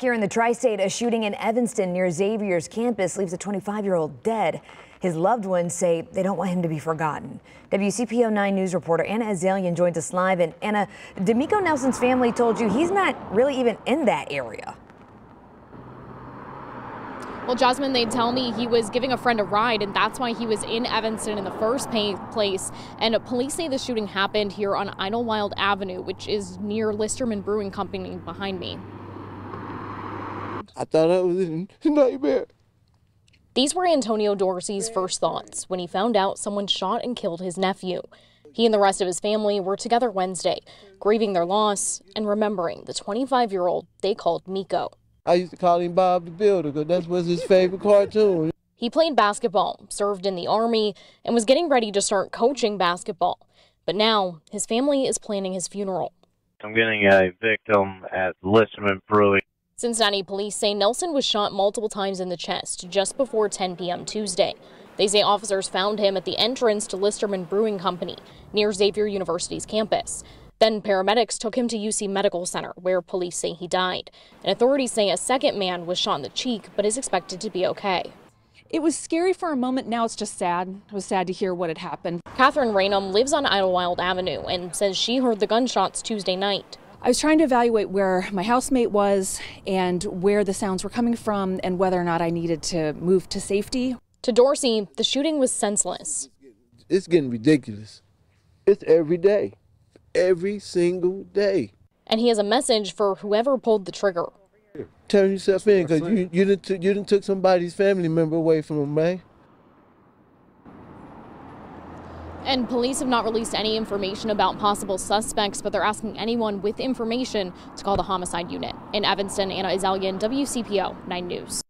Here in the tri-state, a shooting in Evanston near Xavier's campus leaves a 25-year-old dead. His loved ones say they don't want him to be forgotten. WCPO 9 News reporter Anna Azalian joins us live. And Anna, De'miko Nelson's family told you he's not really even in that area. Well, Jasmine, they tell me he was giving a friend a ride, and that's why he was in Evanston in the first place. And police say the shooting happened here on Idlewild Avenue, which is near Listerman Brewing Company behind me. I thought I was in a nightmare. These were Antonio Dorsey's first thoughts when he found out someone shot and killed his nephew. He and the rest of his family were together Wednesday, grieving their loss and remembering the 25 year old they called Miko. I used to call him Bob the Builder because that was his favorite cartoon. He played basketball, served in the Army, and was getting ready to start coaching basketball. But now his family is planning his funeral. I'm getting a victim at Listman Brewing. Cincinnati police say Nelson was shot multiple times in the chest just before 10 p.m. Tuesday. They say officers found him at the entrance to Listerman Brewing Company near Xavier University's campus. Then paramedics took him to UC Medical Center, where police say he died. And authorities say a second man was shot in the cheek, but is expected to be okay. It was scary for a moment. Now it's just sad. It was sad to hear what had happened. Catherine Raynham lives on Idlewild Avenue and says she heard the gunshots Tuesday night. I was trying to evaluate where my housemate was and where the sounds were coming from and whether or not I needed to move to safety. To Dorsey, the shooting was senseless. It's getting ridiculous. It's every day, every single day. And he has a message for whoever pulled the trigger. Turn yourself in because you, you, didn't, you didn't took somebody's family member away from them, man. And police have not released any information about possible suspects, but they're asking anyone with information to call the homicide unit. In Evanston, Anna Azalian, WCPO 9 News.